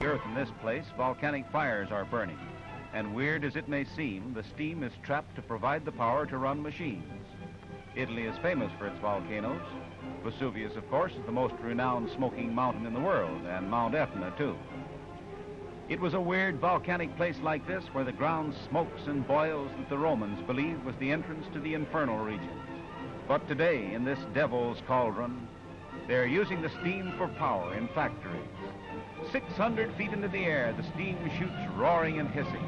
The earth in this place, volcanic fires are burning. And weird as it may seem, the steam is trapped to provide the power to run machines. Italy is famous for its volcanoes. Vesuvius, of course, is the most renowned smoking mountain in the world, and Mount Etna, too. It was a weird volcanic place like this where the ground smokes and boils that the Romans believed was the entrance to the infernal regions. But today, in this devil's cauldron, they're using the steam for power in factories. 600 feet into the air, the steam shoots roaring and hissing.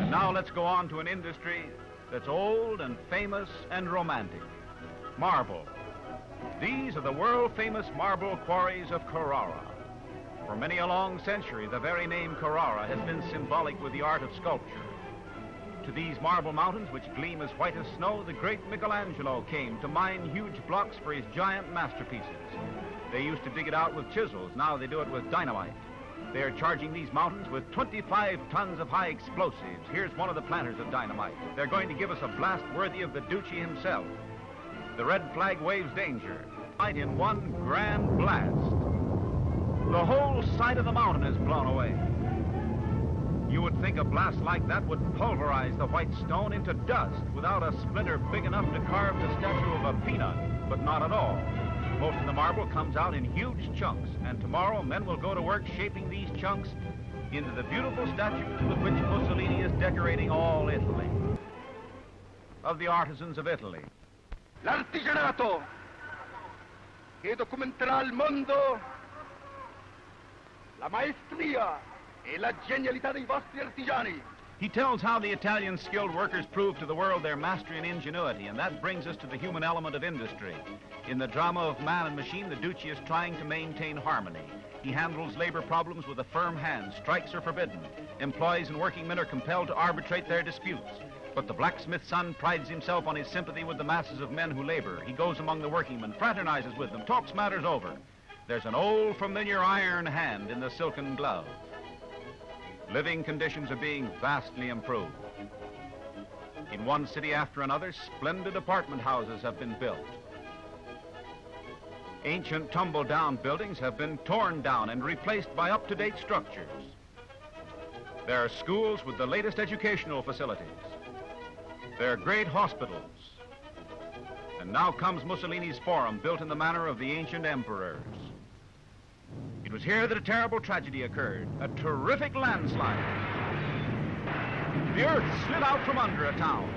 And now let's go on to an industry that's old and famous and romantic. Marble. These are the world-famous marble quarries of Carrara. For many a long century, the very name Carrara has been symbolic with the art of sculpture. To these marble mountains, which gleam as white as snow, the great Michelangelo came to mine huge blocks for his giant masterpieces. They used to dig it out with chisels. Now they do it with dynamite. They're charging these mountains with 25 tons of high explosives. Here's one of the planters of dynamite. They're going to give us a blast worthy of the Duce himself. The red flag waves danger. Right in one grand blast. The whole side of the mountain is blown away. You would think a blast like that would pulverize the white stone into dust without a splinter big enough to carve the statue of a peanut, but not at all. Most of the marble comes out in huge chunks, and tomorrow men will go to work shaping these chunks into the beautiful statues with which Mussolini is decorating all Italy. Of the artisans of Italy. L'artigianato che documenterà al mondo la maestria e la genialità dei vostri artigiani. He tells how the Italian skilled workers prove to the world their mastery and ingenuity, and that brings us to the human element of industry. In the drama of man and machine, the Duce is trying to maintain harmony. He handles labor problems with a firm hand. Strikes are forbidden. Employees and working men are compelled to arbitrate their disputes. But the blacksmith's son prides himself on his sympathy with the masses of men who labor. He goes among the workingmen, fraternizes with them, talks matters over. There's an old familiar iron hand in the silken glove living conditions are being vastly improved. In one city after another, splendid apartment houses have been built. Ancient tumble-down buildings have been torn down and replaced by up-to-date structures. There are schools with the latest educational facilities. There are great hospitals. And now comes Mussolini's Forum, built in the manner of the ancient emperors. It was here that a terrible tragedy occurred, a terrific landslide. The earth slid out from under a town.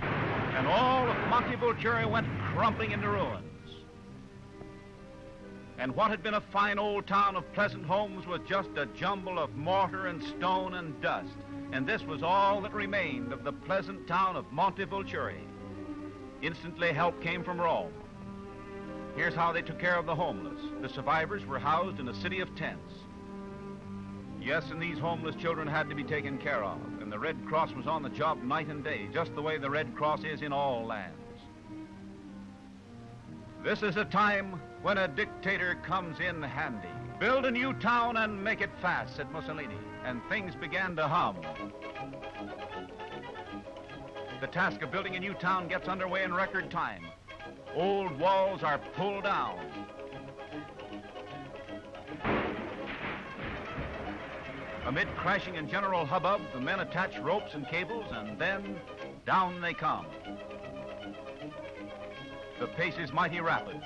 And all of Montevulture went crumbling into ruins. And what had been a fine old town of pleasant homes was just a jumble of mortar and stone and dust. And this was all that remained of the pleasant town of Montevulture. Instantly help came from Rome. Here's how they took care of the homeless. The survivors were housed in a city of tents. Yes, and these homeless children had to be taken care of, and the Red Cross was on the job night and day, just the way the Red Cross is in all lands. This is a time when a dictator comes in handy. Build a new town and make it fast, said Mussolini, and things began to hum. The task of building a new town gets underway in record time. Old walls are pulled down. Amid crashing and general hubbub, the men attach ropes and cables, and then down they come. The pace is mighty rapid.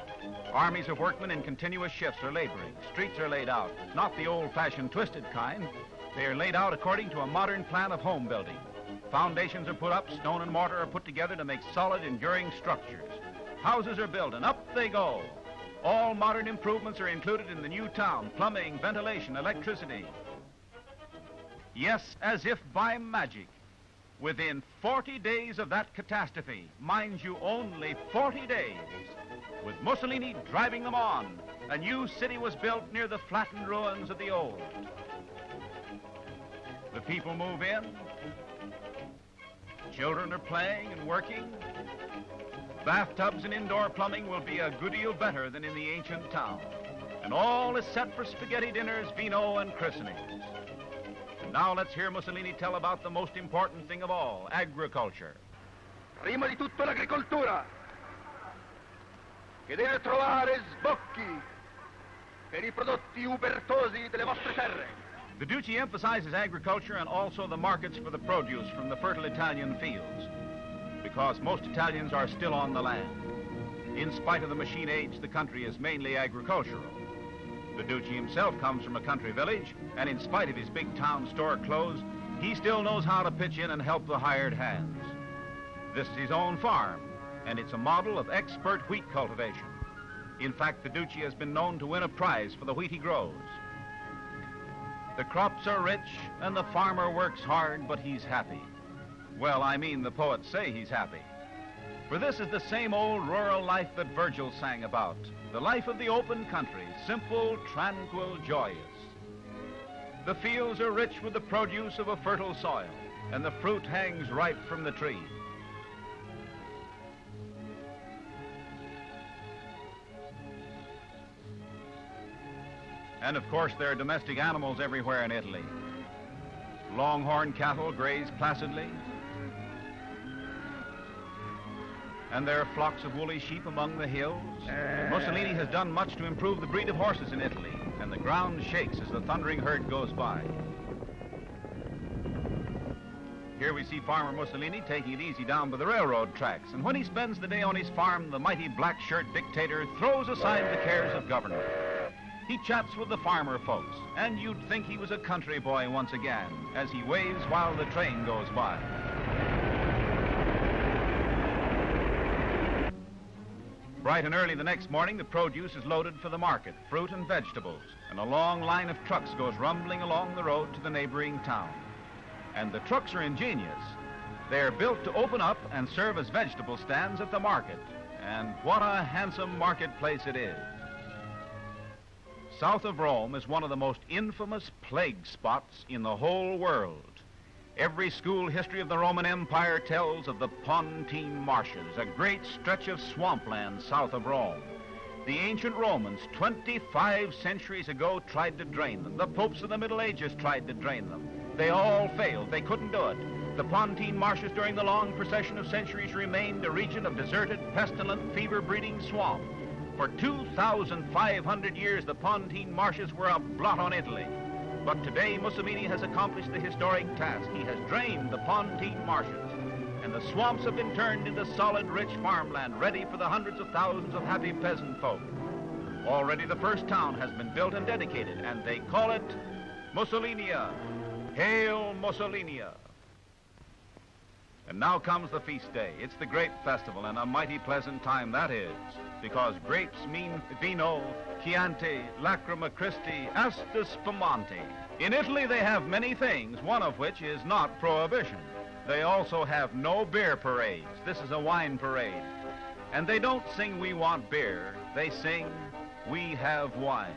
Armies of workmen in continuous shifts are laboring. Streets are laid out, not the old-fashioned twisted kind. They are laid out according to a modern plan of home building. Foundations are put up, stone and mortar are put together to make solid, enduring structures. Houses are built, and up they go. All modern improvements are included in the new town, plumbing, ventilation, electricity. Yes, as if by magic. Within 40 days of that catastrophe, mind you, only 40 days, with Mussolini driving them on, a new city was built near the flattened ruins of the old. The people move in. Children are playing and working. Bathtubs and indoor plumbing will be a good deal better than in the ancient town. And all is set for spaghetti dinners, vino, and christenings. And now let's hear Mussolini tell about the most important thing of all, agriculture. Prima di tutto l'agricoltura. che deve trovare sbocchi per i prodotti ubertosi delle vostre terre. The Duce emphasizes agriculture and also the markets for the produce from the fertile Italian fields, because most Italians are still on the land. In spite of the machine age, the country is mainly agricultural. The Duce himself comes from a country village, and in spite of his big town store clothes, he still knows how to pitch in and help the hired hands. This is his own farm, and it's a model of expert wheat cultivation. In fact, the Duce has been known to win a prize for the wheat he grows. The crops are rich, and the farmer works hard, but he's happy. Well, I mean, the poets say he's happy. For this is the same old rural life that Virgil sang about, the life of the open country, simple, tranquil, joyous. The fields are rich with the produce of a fertile soil, and the fruit hangs ripe from the tree. And of course, there are domestic animals everywhere in Italy. Longhorn cattle graze placidly, and there are flocks of woolly sheep among the hills. Mussolini has done much to improve the breed of horses in Italy, and the ground shakes as the thundering herd goes by. Here we see Farmer Mussolini taking it easy down by the railroad tracks, and when he spends the day on his farm, the mighty black shirt dictator throws aside the cares of government. He chats with the farmer folks, and you'd think he was a country boy once again, as he waves while the train goes by. Bright and early the next morning, the produce is loaded for the market, fruit and vegetables, and a long line of trucks goes rumbling along the road to the neighboring town. And the trucks are ingenious. They're built to open up and serve as vegetable stands at the market. And what a handsome marketplace it is. South of Rome is one of the most infamous plague spots in the whole world. Every school history of the Roman Empire tells of the Pontine Marshes, a great stretch of swampland south of Rome. The ancient Romans, 25 centuries ago, tried to drain them. The popes of the Middle Ages tried to drain them. They all failed. They couldn't do it. The Pontine Marshes during the long procession of centuries remained a region of deserted, pestilent, fever-breeding swamp. For 2,500 years, the Pontine Marshes were a blot on Italy. But today, Mussolini has accomplished the historic task. He has drained the Pontine marshes, and the swamps have been turned into solid, rich farmland, ready for the hundreds of thousands of happy peasant folk. Already the first town has been built and dedicated, and they call it Mussolinia. Hail Mussolinia. And now comes the feast day. It's the grape festival, and a mighty pleasant time that is, because grapes mean vino, Chianti, Lacrima Christi, Asti Spumante. In Italy, they have many things, one of which is not prohibition. They also have no beer parades. This is a wine parade. And they don't sing, we want beer. They sing, we have wine.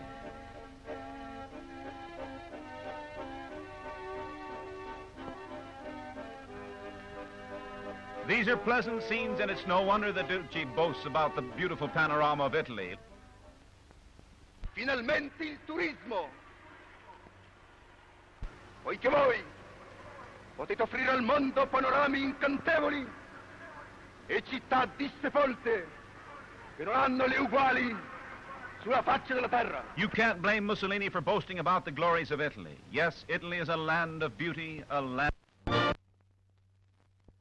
These are pleasant scenes, and it's no wonder the Duce boasts about the beautiful panorama of Italy. Finalmente il turismo! Poiché voi potete offrire al mondo panorami incantevoli e città dissepolte che non hanno le uguali sulla faccia della terra. You can't blame Mussolini for boasting about the glories of Italy. Yes, Italy is a land of beauty, a land...